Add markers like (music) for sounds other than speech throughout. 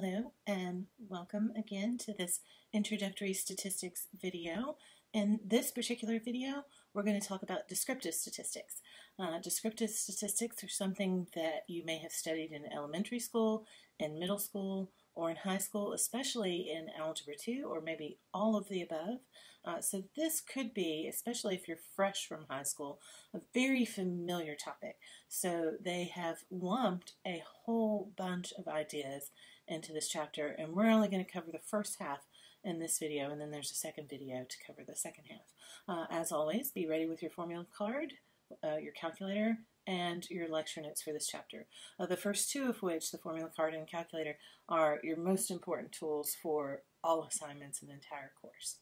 Hello and welcome again to this introductory statistics video. In this particular video, we're going to talk about descriptive statistics. Uh, descriptive statistics are something that you may have studied in elementary school, in middle school, or in high school, especially in Algebra 2, or maybe all of the above. Uh, so this could be, especially if you're fresh from high school, a very familiar topic. So they have lumped a whole bunch of ideas into this chapter, and we're only going to cover the first half in this video, and then there's a second video to cover the second half. Uh, as always, be ready with your formula card, uh, your calculator, and your lecture notes for this chapter. Uh, the first two of which, the formula card and calculator, are your most important tools for all assignments in the entire course.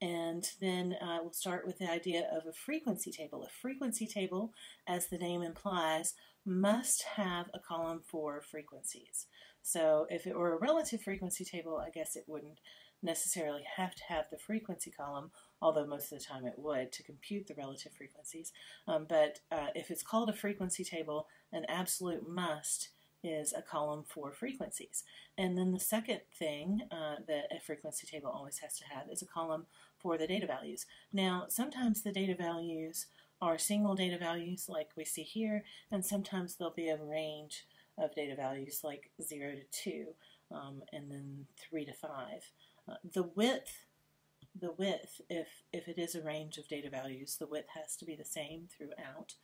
And then uh, we'll start with the idea of a frequency table. A frequency table, as the name implies, must have a column for frequencies. So if it were a relative frequency table, I guess it wouldn't necessarily have to have the frequency column, although most of the time it would to compute the relative frequencies. Um, but uh, if it's called a frequency table, an absolute must is a column for frequencies. And then the second thing uh, that a frequency table always has to have is a column for the data values. Now, sometimes the data values are single data values like we see here, and sometimes there'll be a range of data values like 0 to 2 um, and then 3 to 5. Uh, the width, the width, if, if it is a range of data values, the width has to be the same throughout.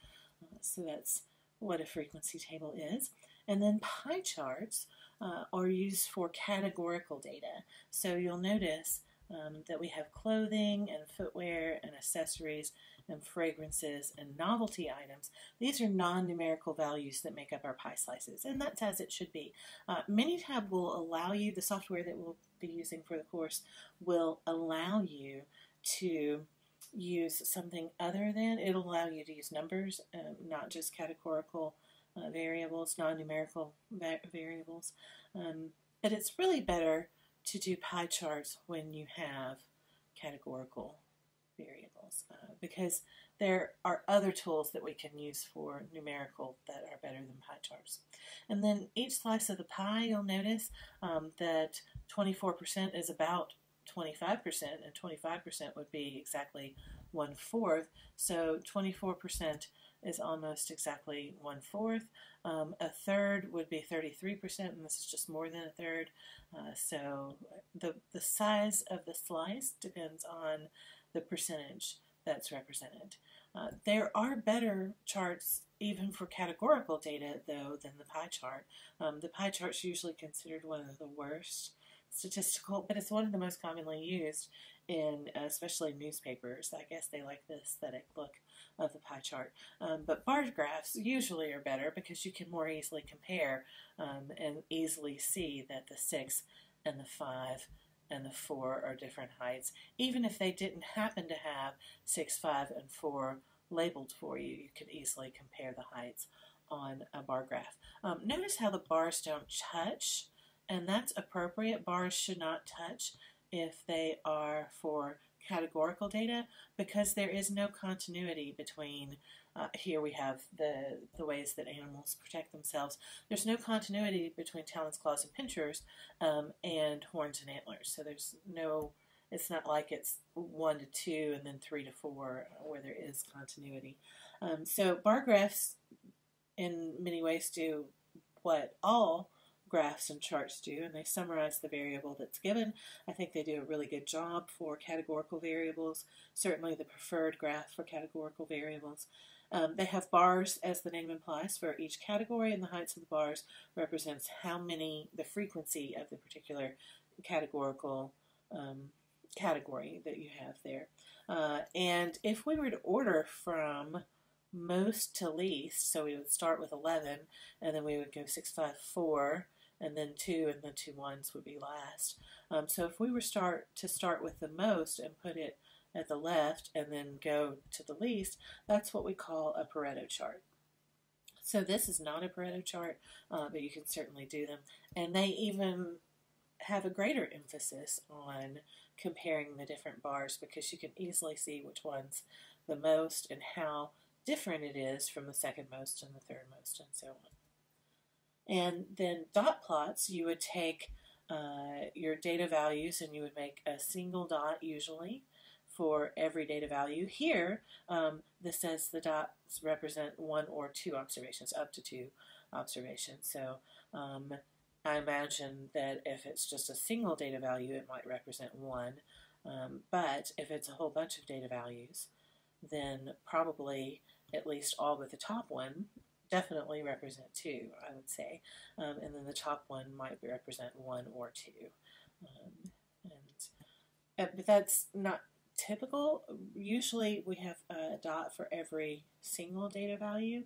Uh, so that's what a frequency table is. And then pie charts uh, are used for categorical data. So you'll notice um, that we have clothing and footwear and accessories and fragrances and novelty items. These are non-numerical values that make up our pie slices, and that's as it should be. Uh, Minitab will allow you, the software that we'll be using for the course will allow you to use something other than, it'll allow you to use numbers, um, not just categorical uh, variables, non-numerical va variables. Um, but it's really better to do pie charts when you have categorical variables uh, because there are other tools that we can use for numerical that are better than pie charts. And then each slice of the pie, you'll notice um, that 24% is about 25%, and 25% would be exactly one fourth. So 24% is almost exactly one fourth. Um, a third would be 33%, and this is just more than a third. Uh, so the, the size of the slice depends on the percentage that's represented. Uh, there are better charts even for categorical data, though, than the pie chart. Um, the pie chart is usually considered one of the worst statistical, but it's one of the most commonly used in uh, especially newspapers. I guess they like the aesthetic look of the pie chart. Um, but bar graphs usually are better because you can more easily compare um, and easily see that the 6 and the 5 and the 4 are different heights. Even if they didn't happen to have 6, 5, and 4 labeled for you, you could easily compare the heights on a bar graph. Um, notice how the bars don't touch, and that's appropriate. Bars should not touch if they are for categorical data because there is no continuity between uh, here we have the, the ways that animals protect themselves. There's no continuity between talons, claws, and pinchers um, and horns and antlers. So there's no, it's not like it's one to two and then three to four where there is continuity. Um, so bar graphs in many ways do what all graphs and charts do, and they summarize the variable that's given. I think they do a really good job for categorical variables, certainly the preferred graph for categorical variables. Um, they have bars, as the name implies, for each category, and the heights of the bars represents how many, the frequency of the particular categorical um, category that you have there. Uh, and if we were to order from most to least, so we would start with 11, and then we would go 6, 5, 4, and then 2, and the two ones would be last. Um, so if we were start to start with the most and put it at the left and then go to the least, that's what we call a Pareto chart. So this is not a Pareto chart, uh, but you can certainly do them. And they even have a greater emphasis on comparing the different bars because you can easily see which one's the most and how different it is from the second most and the third most and so on. And then dot plots, you would take uh, your data values and you would make a single dot usually for every data value. Here, um, this says the dots represent one or two observations, up to two observations. So um, I imagine that if it's just a single data value, it might represent one. Um, but if it's a whole bunch of data values, then probably at least all but the top one definitely represent two, I would say. Um, and then the top one might represent one or two. Um, and, uh, but that's not typical. Usually we have a dot for every single data value.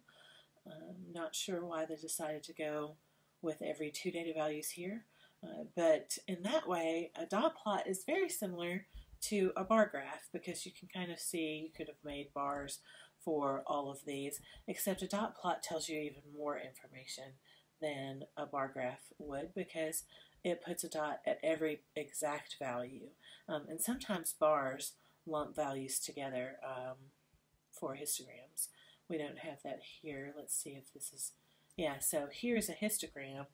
I'm not sure why they decided to go with every two data values here. Uh, but in that way, a dot plot is very similar to a bar graph because you can kind of see you could have made bars for all of these, except a dot plot tells you even more information than a bar graph would because it puts a dot at every exact value. Um, and sometimes bars lump values together um, for histograms. We don't have that here. Let's see if this is, yeah, so here's a histogram,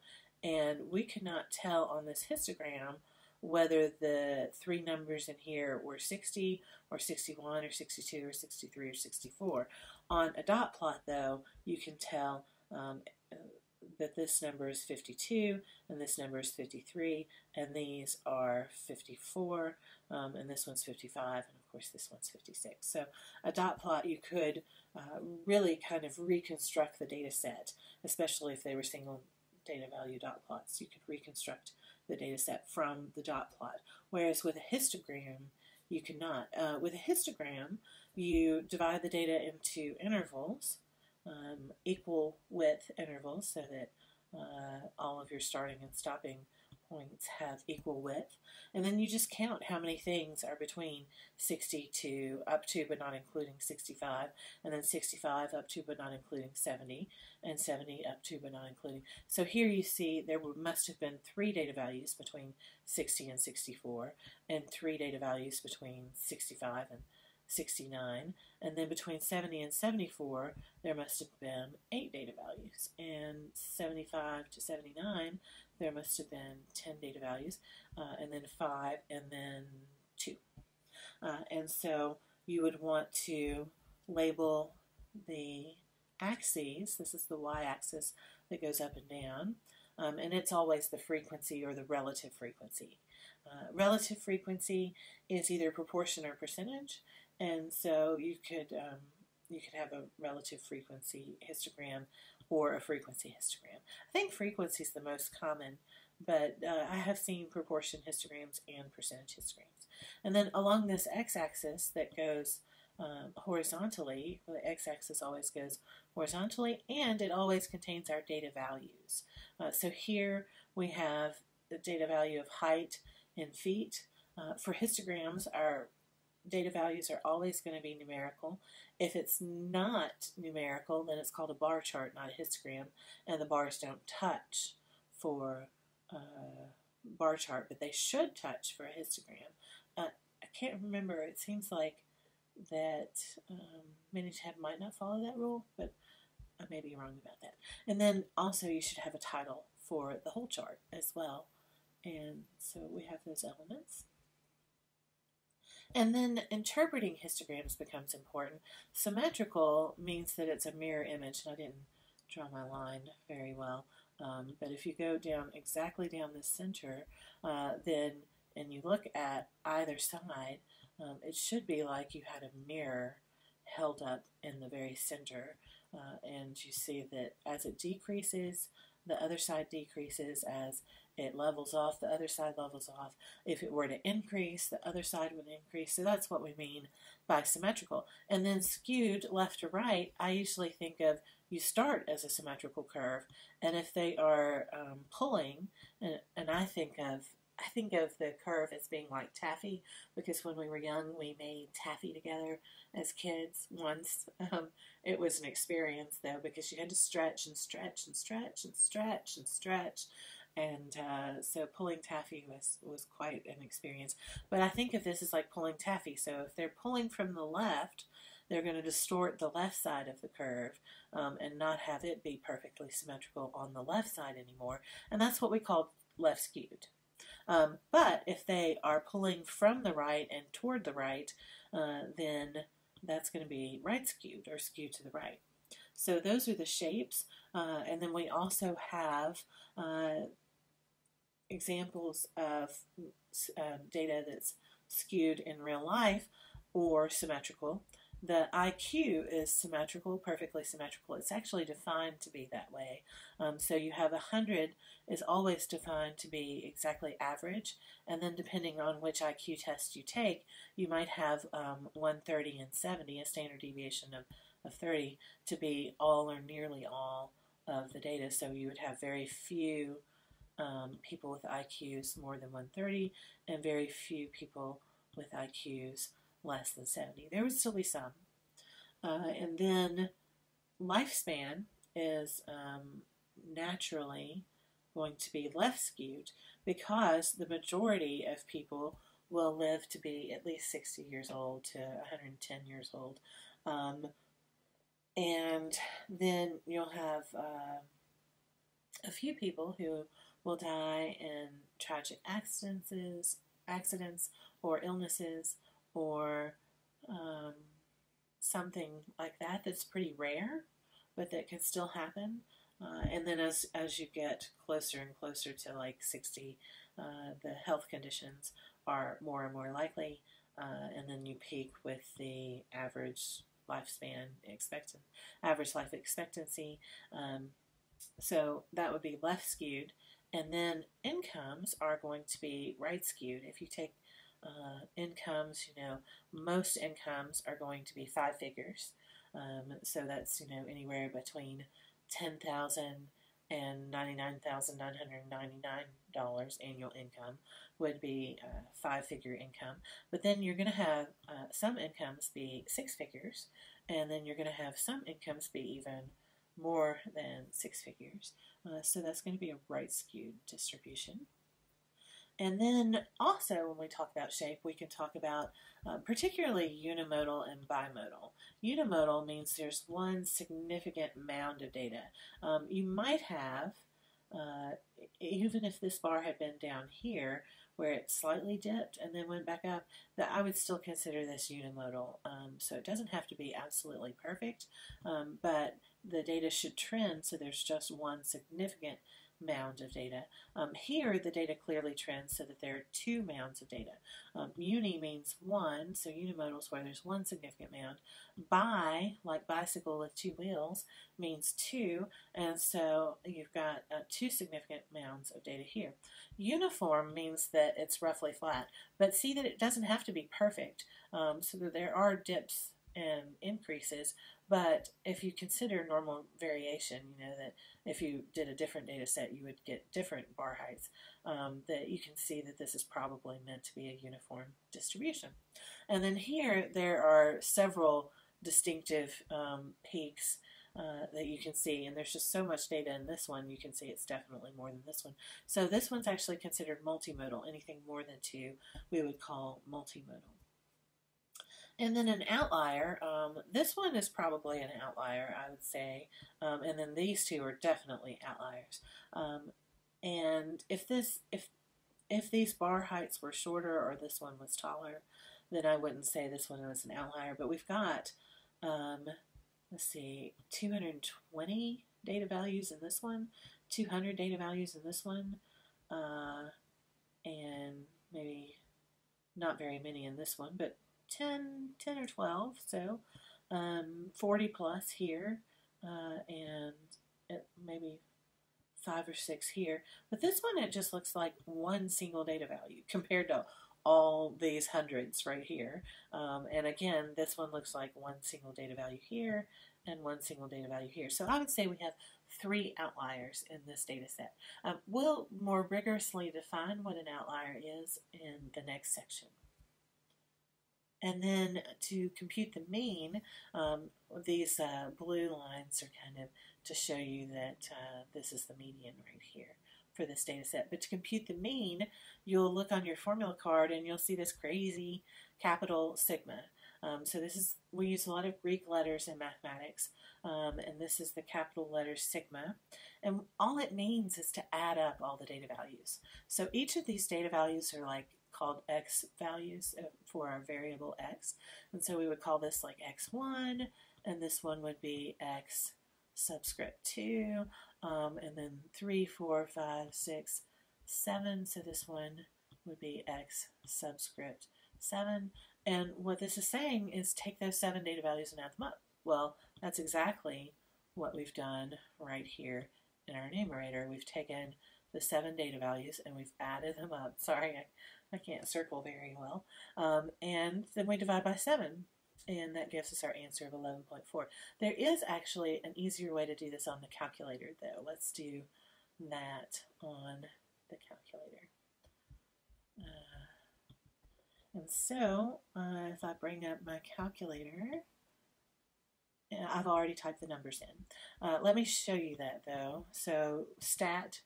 and we could not tell on this histogram whether the three numbers in here were 60 or 61 or 62 or 63 or 64. On a dot plot, though, you can tell um, that this number is 52 and this number is 53 and these are 54 um, and this one's 55 and of course this one's 56. So a dot plot you could uh, really kind of reconstruct the data set, especially if they were single data value dot plots. You could reconstruct the data set from the dot plot. Whereas with a histogram, you cannot. Uh, with a histogram, you divide the data into intervals, um, equal width intervals, so that uh, all of your starting and stopping points have equal width. And then you just count how many things are between 60 to up to but not including 65, and then 65 up to but not including 70, and 70 up to but not including. So here you see there must have been three data values between 60 and 64, and three data values between 65 and 69, and then between 70 and 74, there must have been eight data values, and 75 to 79, there must have been 10 data values, uh, and then 5, and then 2. Uh, and so you would want to label the axes, this is the y-axis that goes up and down, um, and it's always the frequency or the relative frequency. Uh, relative frequency is either proportion or percentage, and so you could um, you could have a relative frequency histogram or a frequency histogram. I think frequency is the most common, but uh, I have seen proportion histograms and percentage histograms. And then along this x-axis that goes um, horizontally, the x-axis always goes horizontally, and it always contains our data values. Uh, so here we have the data value of height in feet. Uh, for histograms, our data values are always going to be numerical. If it's not numerical, then it's called a bar chart, not a histogram, and the bars don't touch for a bar chart, but they should touch for a histogram. Uh, I can't remember, it seems like that um, Minitab might not follow that rule, but I may be wrong about that. And then also you should have a title for the whole chart as well. And so we have those elements. And then interpreting histograms becomes important. Symmetrical means that it's a mirror image, and I didn't draw my line very well. Um, but if you go down exactly down the center, uh, then and you look at either side, um, it should be like you had a mirror held up in the very center. Uh, and you see that as it decreases, the other side decreases as it levels off, the other side levels off. If it were to increase, the other side would increase. So that's what we mean by symmetrical. And then skewed left to right, I usually think of you start as a symmetrical curve, and if they are um, pulling, and, and I think of I think of the curve as being like taffy because when we were young, we made taffy together as kids once. (laughs) Um, it was an experience though because you had to stretch and stretch and stretch and stretch and stretch. And uh, so pulling taffy was, was quite an experience. But I think of this as like pulling taffy. So if they're pulling from the left, they're going to distort the left side of the curve um, and not have it be perfectly symmetrical on the left side anymore. And that's what we call left skewed. Um, but if they are pulling from the right and toward the right, uh, then that's going to be right skewed or skewed to the right. So those are the shapes. Uh, and then we also have uh, examples of um, data that's skewed in real life or symmetrical. The IQ is symmetrical, perfectly symmetrical. It's actually defined to be that way. Um, so you have 100 is always defined to be exactly average, and then depending on which IQ test you take, you might have um, 130 and 70, a standard deviation of, of 30, to be all or nearly all of the data. So you would have very few um, people with IQs more than 130 and very few people with IQs less than 70. There would still be some. Uh, and then lifespan is um, naturally going to be left skewed because the majority of people will live to be at least 60 years old to 110 years old. Um, and then you'll have uh, a few people who will die in tragic accidents, accidents or illnesses or um, something like that that's pretty rare, but that can still happen. Uh, and then as, as you get closer and closer to like 60, uh, the health conditions are more and more likely. Uh, and then you peak with the average lifespan expectant, average life expectancy. Um, so that would be left skewed. And then incomes are going to be right skewed. If you take uh, incomes, you know, most incomes are going to be five figures. Um, so that's, you know, anywhere between 10000 and $99,999 annual income would be uh, five figure income. But then you're going to have uh, some incomes be six figures, and then you're going to have some incomes be even more than six figures. Uh, so that's going to be a right skewed distribution. And then also when we talk about shape, we can talk about uh, particularly unimodal and bimodal. Unimodal means there's one significant mound of data. Um, you might have, uh, even if this bar had been down here, where it slightly dipped and then went back up, that I would still consider this unimodal. Um, so it doesn't have to be absolutely perfect, um, but the data should trend so there's just one significant mound of data. Um, here, the data clearly trends so that there are two mounds of data. Um, uni means one, so unimodal is where there's one significant mound. Bi, like bicycle with two wheels, means two, and so you've got uh, two significant mounds of data here. Uniform means that it's roughly flat, but see that it doesn't have to be perfect, um, so that there are dips and increases, but if you consider normal variation, you know that if you did a different data set, you would get different bar heights, um, that you can see that this is probably meant to be a uniform distribution. And then here, there are several distinctive um, peaks uh, that you can see, and there's just so much data in this one, you can see it's definitely more than this one. So this one's actually considered multimodal. Anything more than two, we would call multimodal. And then an outlier, um, this one is probably an outlier, I would say. Um, and then these two are definitely outliers. Um, and if this, if if these bar heights were shorter or this one was taller, then I wouldn't say this one was an outlier. But we've got, um, let's see, 220 data values in this one, 200 data values in this one, uh, and maybe not very many in this one, but 10, 10 or 12, so um, 40 plus here, uh, and maybe five or six here. But this one, it just looks like one single data value compared to all these hundreds right here. Um, and again, this one looks like one single data value here and one single data value here. So I would say we have three outliers in this data set. Um, we'll more rigorously define what an outlier is in the next section. And then to compute the mean, um, these uh, blue lines are kind of to show you that uh, this is the median right here for this data set. But to compute the mean, you'll look on your formula card and you'll see this crazy capital sigma. Um, so this is, we use a lot of Greek letters in mathematics, um, and this is the capital letter sigma. And all it means is to add up all the data values. So each of these data values are like called x values uh, for our variable x. And so we would call this like x1, and this one would be x subscript 2, um, and then 3, 4, 5, 6, 7. So this one would be x subscript 7. And what this is saying is take those seven data values and add them up. Well, that's exactly what we've done right here in our numerator. We've taken the seven data values and we've added them up. (laughs) Sorry, I, I can't circle very well. Um, and then we divide by 7 and that gives us our answer of 11.4. There is actually an easier way to do this on the calculator though. Let's do that on the calculator. Uh, and so, uh, if I bring up my calculator, I've already typed the numbers in. Uh, let me show you that though. So stat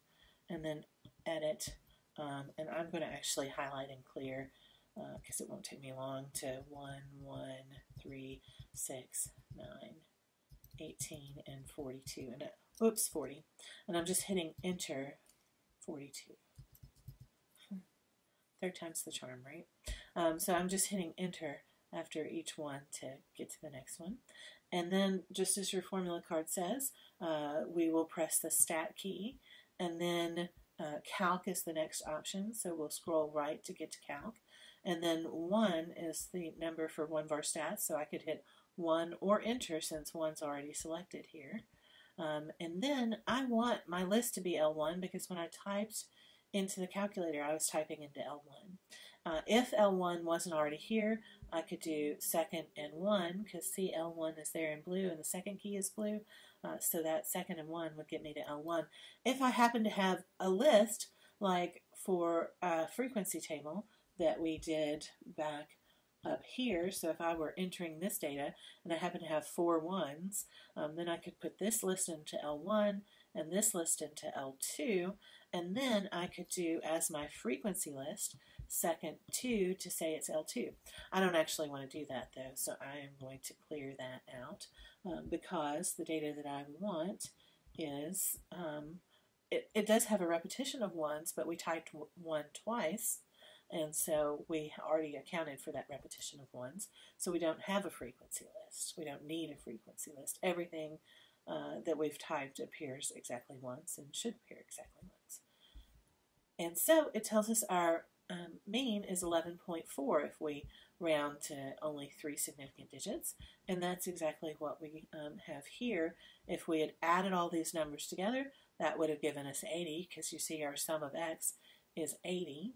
and then edit, um, and I'm going to actually highlight and clear because uh, it won't take me long to 1, 1, 3, 6, 9, 18, and 42. And it, oops, 40. And I'm just hitting enter 42. Third time's the charm, right? Um, so I'm just hitting enter after each one to get to the next one. And then, just as your formula card says, uh, we will press the stat key, and then uh, calc is the next option, so we'll scroll right to get to calc. And then 1 is the number for one var stats, so I could hit 1 or enter since 1's already selected here. Um, and then I want my list to be L1 because when I typed into the calculator, I was typing into L1. Uh, if L1 wasn't already here, I could do second and 1 because see L1 is there in blue and the second key is blue. Uh, so that second and 1 would get me to L1. If I happen to have a list like for a frequency table that we did back up here, so if I were entering this data and I happen to have four ones, um, then I could put this list into L1 and this list into L2, and then I could do as my frequency list, second 2 to say it's L2. I don't actually want to do that though, so I am going to clear that out um, because the data that I want is, um, it, it does have a repetition of ones, but we typed 1 twice, and so we already accounted for that repetition of ones. So we don't have a frequency list. We don't need a frequency list. Everything uh, that we've typed appears exactly once and should appear exactly once. And so it tells us our um, mean is 11.4 if we round to only three significant digits. And that's exactly what we um, have here. If we had added all these numbers together, that would have given us 80 because you see our sum of x is 80.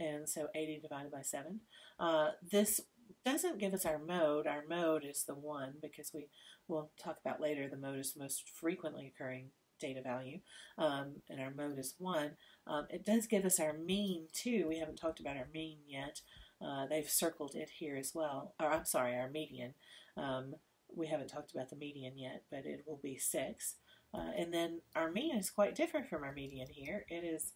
And so 80 divided by 7. Uh, this doesn't give us our mode. Our mode is the 1 because we will talk about later the mode is the most frequently occurring data value, um, and our mode is 1. Um, it does give us our mean too. We haven't talked about our mean yet. Uh, they've circled it here as well. Or I'm sorry, our median. Um, we haven't talked about the median yet, but it will be 6. Uh, and then our mean is quite different from our median here. It is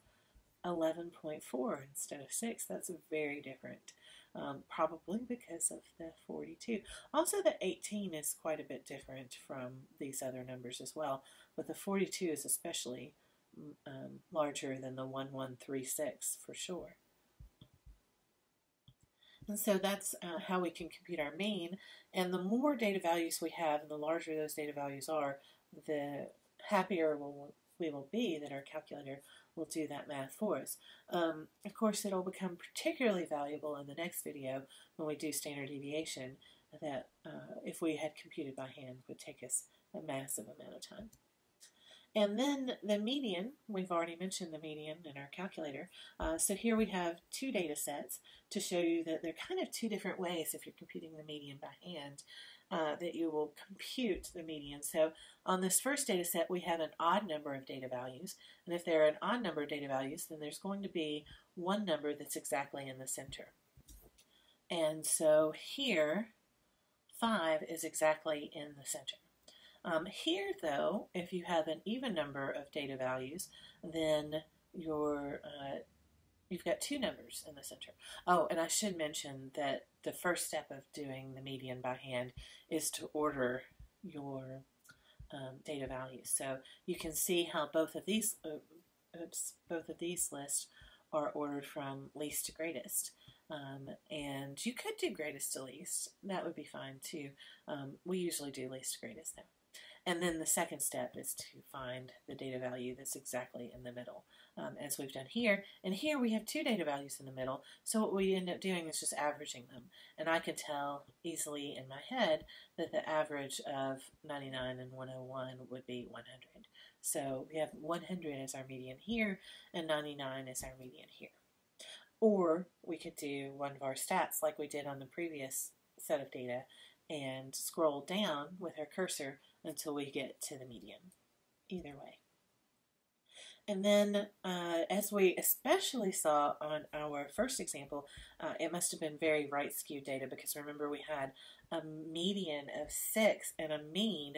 11.4 instead of 6. That's very different um, probably because of the 42. Also, the 18 is quite a bit different from these other numbers as well, but the 42 is especially mm, um, larger than the 1136 for sure. And so that's uh, how we can compute our mean. And the more data values we have, and the larger those data values are, the happier we'll, we will be that our calculator will do that math for us. Um, of course, it'll become particularly valuable in the next video when we do standard deviation that uh, if we had computed by hand would take us a massive amount of time. And then the median, we've already mentioned the median in our calculator. Uh, so here we have two data sets to show you that they're kind of two different ways if you're computing the median by hand uh, that you will compute the median. So on this first data set, we have an odd number of data values. And if there are an odd number of data values, then there's going to be one number that's exactly in the center. And so here, 5 is exactly in the center. Um, here, though, if you have an even number of data values, then your uh, you've got two numbers in the center. Oh, and I should mention that the first step of doing the median by hand is to order your um, data values. So you can see how both of these uh, oops, both of these lists are ordered from least to greatest. Um, and you could do greatest to least. That would be fine too. Um, we usually do least to greatest though. And then the second step is to find the data value that's exactly in the middle, um, as we've done here. And here we have two data values in the middle, so what we end up doing is just averaging them. And I can tell easily in my head that the average of 99 and 101 would be 100. So we have 100 as our median here, and 99 as our median here. Or we could do one var stats like we did on the previous set of data and scroll down with our cursor until we get to the median. Either way. And then, uh, as we especially saw on our first example, uh, it must have been very right skewed data because remember we had a median of 6 and a mean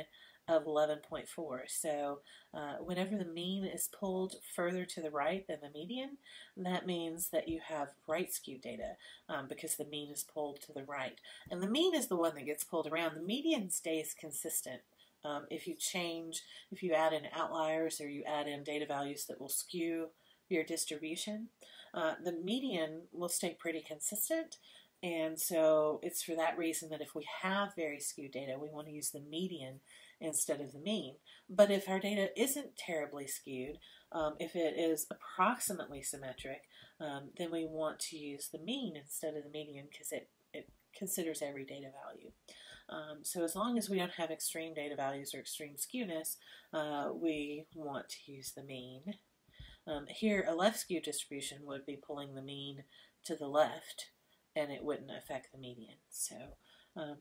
of 11.4. So uh, whenever the mean is pulled further to the right than the median, that means that you have right skewed data um, because the mean is pulled to the right. And the mean is the one that gets pulled around. The median stays consistent. Um, if you change, if you add in outliers or you add in data values that will skew your distribution, uh, the median will stay pretty consistent. And so it's for that reason that if we have very skewed data, we want to use the median instead of the mean. But if our data isn't terribly skewed, um, if it is approximately symmetric, um, then we want to use the mean instead of the median because it, it considers every data value. Um, so as long as we don't have extreme data values or extreme skewness, uh, we want to use the mean. Um, here, a left skewed distribution would be pulling the mean to the left, and it wouldn't affect the median. So um,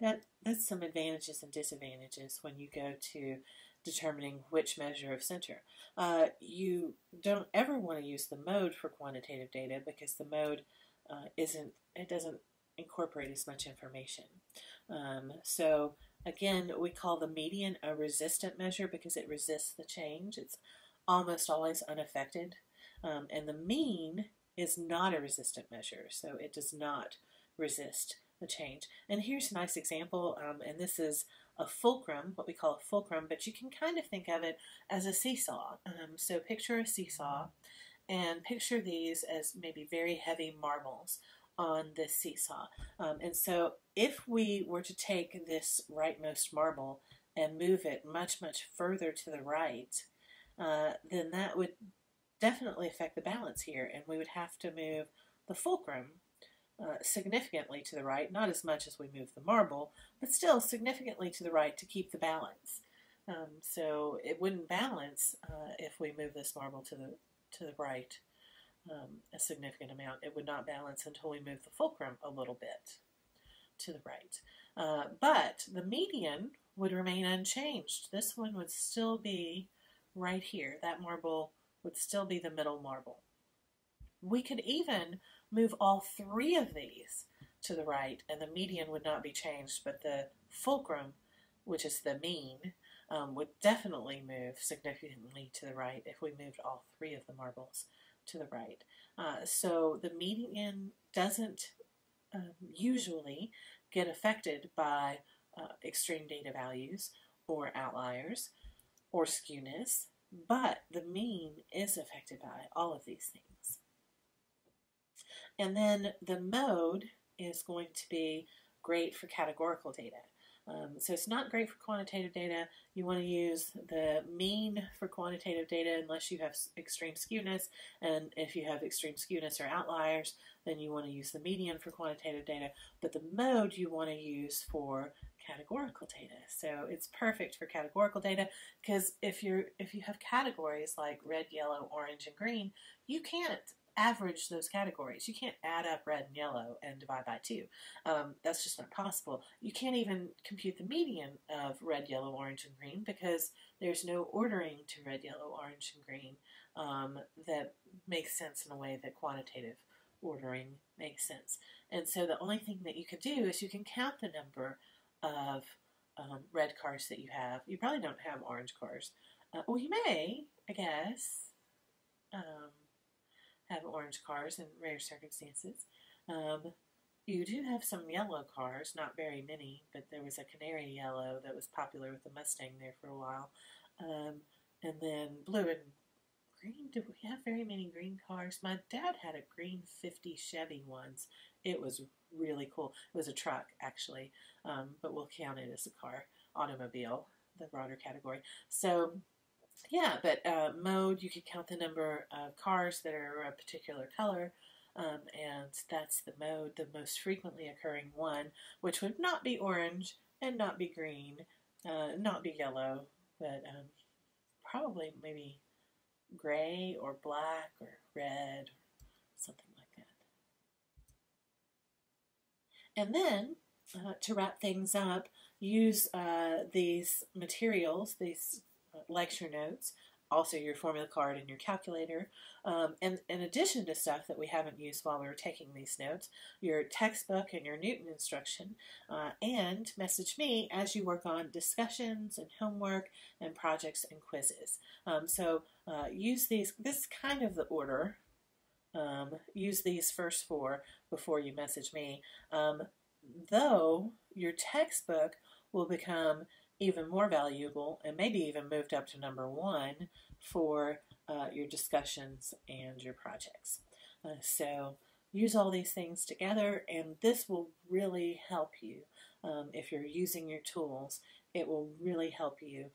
that that's some advantages and disadvantages when you go to determining which measure of center. Uh, you don't ever want to use the mode for quantitative data because the mode uh, isn't it doesn't incorporate as much information. Um, so again, we call the median a resistant measure because it resists the change. It's almost always unaffected. Um, and the mean is not a resistant measure, so it does not resist the change. And here's a nice example, um, and this is a fulcrum, what we call a fulcrum, but you can kind of think of it as a seesaw. Um, so picture a seesaw and picture these as maybe very heavy marbles on this seesaw. Um, and so if we were to take this rightmost marble and move it much, much further to the right, uh, then that would definitely affect the balance here, and we would have to move the fulcrum uh, significantly to the right, not as much as we move the marble, but still significantly to the right to keep the balance. Um, so it wouldn't balance uh, if we move this marble to the to the right um, a significant amount. It would not balance until we move the fulcrum a little bit to the right. Uh, but the median would remain unchanged. This one would still be right here. That marble would still be the middle marble. We could even move all three of these to the right and the median would not be changed, but the fulcrum, which is the mean, um, would definitely move significantly to the right if we moved all three of the marbles to the right. Uh, so the median doesn't um, usually get affected by uh, extreme data values or outliers or skewness, but the mean is affected by all of these things. And then the mode is going to be great for categorical data. Um, so it's not great for quantitative data. You want to use the mean for quantitative data unless you have extreme skewness. And if you have extreme skewness or outliers, then you want to use the median for quantitative data. But the mode you want to use for categorical data. So it's perfect for categorical data because if you're if you have categories like red, yellow, orange, and green, you can't average those categories. You can't add up red and yellow and divide by two. Um, that's just not possible. You can't even compute the median of red, yellow, orange, and green because there's no ordering to red, yellow, orange, and green um, that makes sense in a way that quantitative ordering makes sense. And so the only thing that you can do is you can count the number of um, red cars that you have. You probably don't have orange cars. Uh, well, you may, I guess. Um, have orange cars in rare circumstances. Um, you do have some yellow cars, not very many, but there was a canary yellow that was popular with the Mustang there for a while. Um, and then blue and green. Do we have very many green cars? My dad had a green 50 Chevy once. It was really cool. It was a truck, actually, um, but we'll count it as a car, automobile, the broader category. So, yeah, but uh, mode, you could count the number of cars that are a particular color. Um, and that's the mode, the most frequently occurring one, which would not be orange and not be green, uh, not be yellow, but um, probably maybe gray or black or red, something like that. And then, uh, to wrap things up, use uh, these materials, these lecture notes, also your formula card and your calculator. Um, and in addition to stuff that we haven't used while we were taking these notes, your textbook and your Newton instruction, uh, and message me as you work on discussions and homework and projects and quizzes. Um, so uh, use these, this is kind of the order. Um, use these first four before you message me. Um, though your textbook will become even more valuable and maybe even moved up to number one for uh, your discussions and your projects. Uh, so use all these things together and this will really help you um, if you're using your tools. It will really help you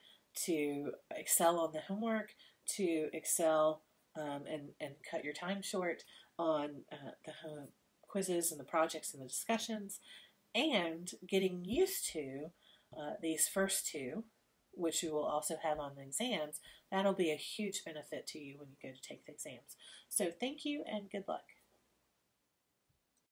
to excel on the homework, to excel um, and, and cut your time short on uh, the quizzes and the projects and the discussions, and getting used to uh, these first two, which you will also have on the exams, that'll be a huge benefit to you when you go to take the exams. So thank you and good luck.